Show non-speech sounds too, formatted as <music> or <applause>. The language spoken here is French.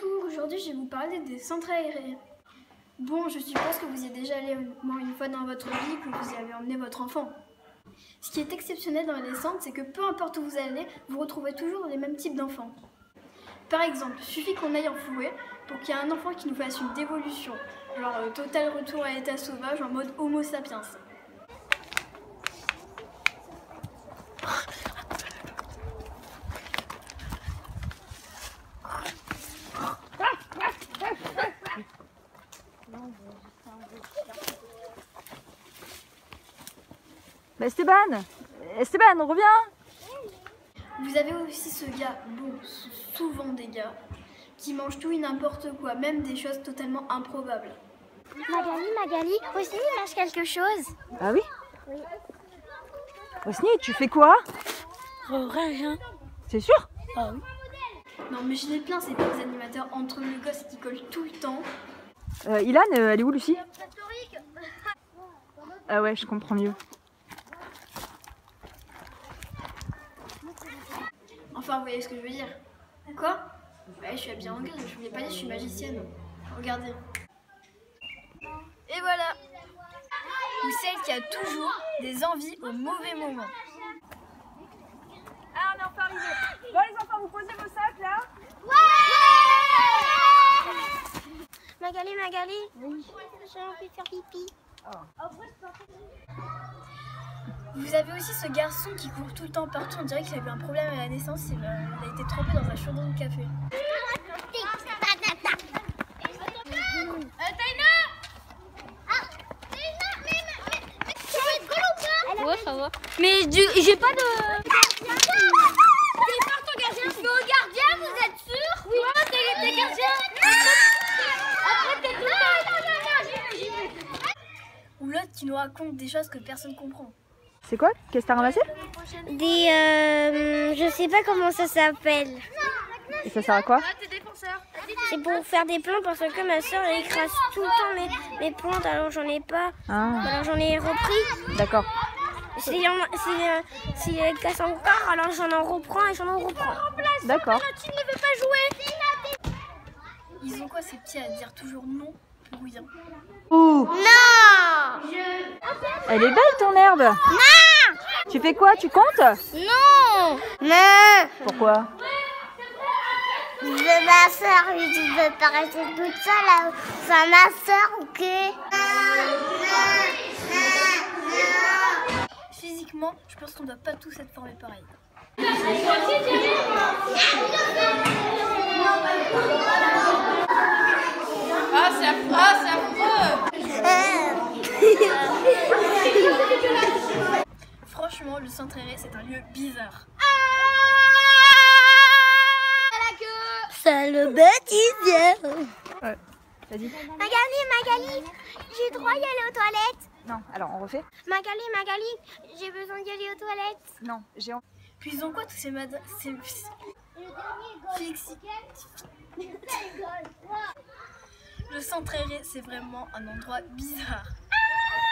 Bonjour, aujourd'hui je vais vous parler des centres aérés. Bon, je suppose que vous y êtes déjà allé au moins une fois dans votre vie, que vous y avez emmené votre enfant. Ce qui est exceptionnel dans les centres, c'est que peu importe où vous allez, vous retrouvez toujours les mêmes types d'enfants. Par exemple, suffit qu'on aille en fouet pour qu'il y ait un enfant qui nous fasse une dévolution, genre euh, total retour à l'état sauvage en mode Homo sapiens. Bah Esteban Esteban, reviens Vous avez aussi ce gars, bon, souvent des gars, qui mangent tout et n'importe quoi, même des choses totalement improbables. Magali, Magali, Osni mange quelque chose. Ah oui Oui. Osni, tu fais quoi Rien. C'est sûr Ah oui. Non mais je les plains ces petits animateurs entre les gosses qui collent tout le temps. Euh, Ilan, euh, elle est où Lucie Ah ouais, je comprends mieux. Enfin vous voyez ce que je veux dire. Quoi? Ouais je suis habillée en gris, je vous l'ai pas dit, je suis magicienne. Regardez. Et voilà Ou celle qui a toujours des envies au mauvais moment. Ah, on est enfin arrivé Bon les enfants, vous posez vos sacs là Magali, Magali. Oui. J'ai envie de faire pipi. Vous avez aussi ce garçon qui court tout le temps partout, on dirait qu'il avait un problème à la naissance, il a, il a été trempé dans un chaudron de café. Ouais, ça va. Mais j'ai pas de. Mais au gardien, vous êtes sûr Oui. t'es t'es gardien. Après, t'es tout Ou l'autre qui nous raconte des choses que personne comprend. C'est quoi Qu'est-ce que t'as ramassé Des. euh, je sais pas comment ça s'appelle. Et ça sert à quoi C'est pour faire des plantes parce que ma soeur elle écrase tout le temps mes, mes plantes alors j'en ai pas. Ah, Alors j'en ai repris. d'accord. Si, si, euh, si elle casse encore, alors j'en en reprends et j'en en reprends. D'accord. Tu ne veux pas jouer Ils ont quoi ces petits à dire toujours non pour rien? Ouh Non Elle est belle ton herbe Non Tu fais quoi Tu comptes? Non Non Pourquoi? De ma soeur, tu ne veux pas rester toute seule. Enfin, ma soeur, ok? Physiquement, je pense qu'on doit pas tous être formés pareil. <laughs> Franchement, le centre aéré, c'est un lieu bizarre. Sale bêtise Ouais. Vas-y. Magali, Magali, j'ai droit d'y aller aux toilettes. Non, alors on refait Magali, Magali, j'ai besoin d'y aller aux toilettes. Non, j'ai... en- Puis ils ont quoi tous ces madames ces... Fixi- Le centre aéré, c'est vraiment un endroit bizarre.